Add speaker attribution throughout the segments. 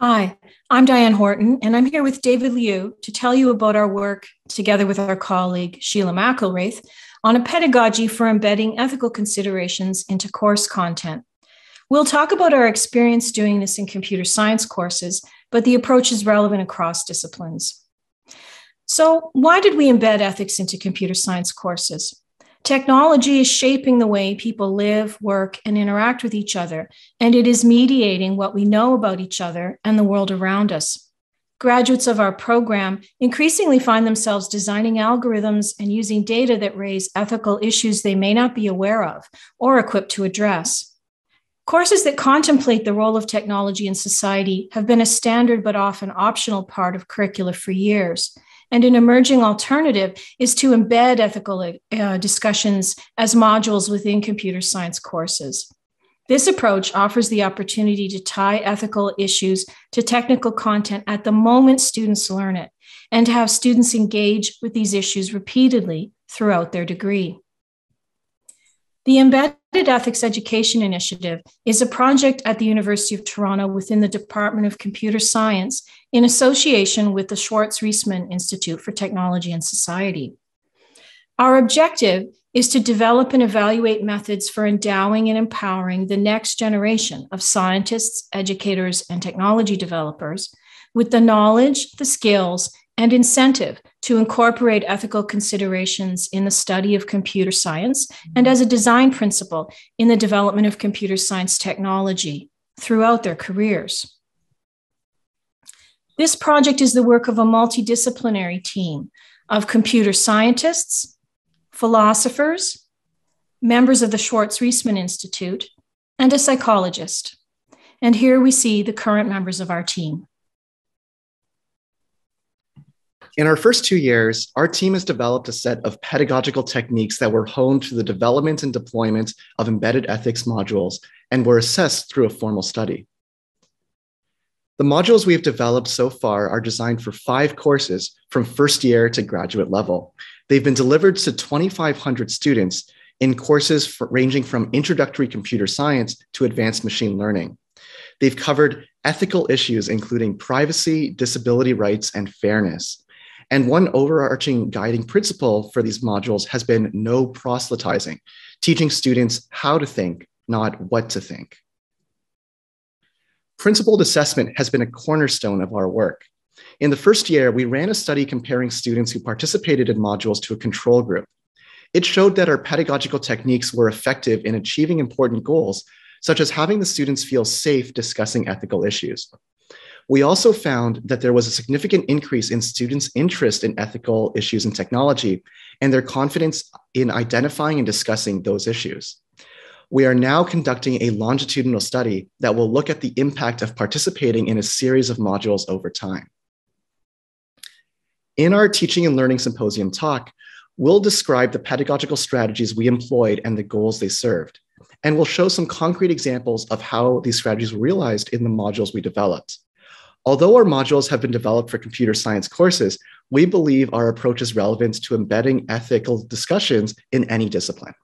Speaker 1: Hi, I'm Diane Horton, and I'm here with David Liu to tell you about our work together with our colleague Sheila McIlraith on a pedagogy for embedding ethical considerations into course content. We'll talk about our experience doing this in computer science courses, but the approach is relevant across disciplines. So, why did we embed ethics into computer science courses? Technology is shaping the way people live, work, and interact with each other, and it is mediating what we know about each other and the world around us. Graduates of our program increasingly find themselves designing algorithms and using data that raise ethical issues they may not be aware of or equipped to address. Courses that contemplate the role of technology in society have been a standard but often optional part of curricula for years. And an emerging alternative is to embed ethical uh, discussions as modules within computer science courses. This approach offers the opportunity to tie ethical issues to technical content at the moment students learn it, and to have students engage with these issues repeatedly throughout their degree. The Embedded Ethics Education Initiative is a project at the University of Toronto within the Department of Computer Science in association with the Schwartz Reisman Institute for Technology and Society. Our objective is to develop and evaluate methods for endowing and empowering the next generation of scientists, educators, and technology developers with the knowledge, the skills, and incentive to incorporate ethical considerations in the study of computer science and as a design principle in the development of computer science technology throughout their careers. This project is the work of a multidisciplinary team of computer scientists, philosophers, members of the Schwartz Reisman Institute, and a psychologist. And here we see the current members of our team.
Speaker 2: In our first two years, our team has developed a set of pedagogical techniques that were honed to the development and deployment of embedded ethics modules and were assessed through a formal study. The modules we have developed so far are designed for five courses from first year to graduate level. They've been delivered to 2,500 students in courses ranging from introductory computer science to advanced machine learning. They've covered ethical issues, including privacy, disability rights, and fairness. And one overarching guiding principle for these modules has been no proselytizing, teaching students how to think, not what to think. Principled assessment has been a cornerstone of our work. In the first year, we ran a study comparing students who participated in modules to a control group. It showed that our pedagogical techniques were effective in achieving important goals, such as having the students feel safe discussing ethical issues. We also found that there was a significant increase in students' interest in ethical issues and technology and their confidence in identifying and discussing those issues. We are now conducting a longitudinal study that will look at the impact of participating in a series of modules over time. In our teaching and learning symposium talk, we'll describe the pedagogical strategies we employed and the goals they served. And we'll show some concrete examples of how these strategies were realized in the modules we developed. Although our modules have been developed for computer science courses, we believe our approach is relevant to embedding ethical discussions in any discipline.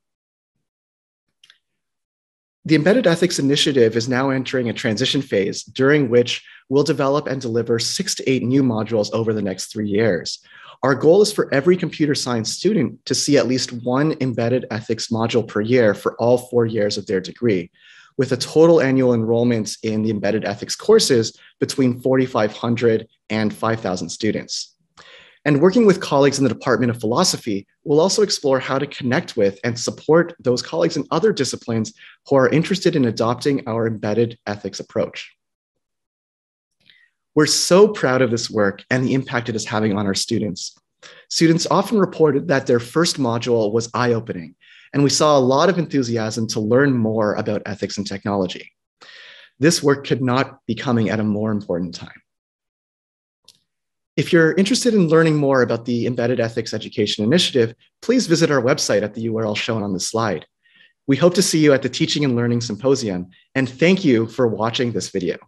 Speaker 2: The Embedded Ethics Initiative is now entering a transition phase during which we'll develop and deliver six to eight new modules over the next three years. Our goal is for every computer science student to see at least one embedded ethics module per year for all four years of their degree, with a total annual enrollment in the embedded ethics courses between 4,500 and 5,000 students. And working with colleagues in the Department of Philosophy, we'll also explore how to connect with and support those colleagues in other disciplines who are interested in adopting our embedded ethics approach. We're so proud of this work and the impact it is having on our students. Students often reported that their first module was eye opening and we saw a lot of enthusiasm to learn more about ethics and technology. This work could not be coming at a more important time. If you're interested in learning more about the Embedded Ethics Education Initiative, please visit our website at the URL shown on the slide. We hope to see you at the Teaching and Learning Symposium, and thank you for watching this video.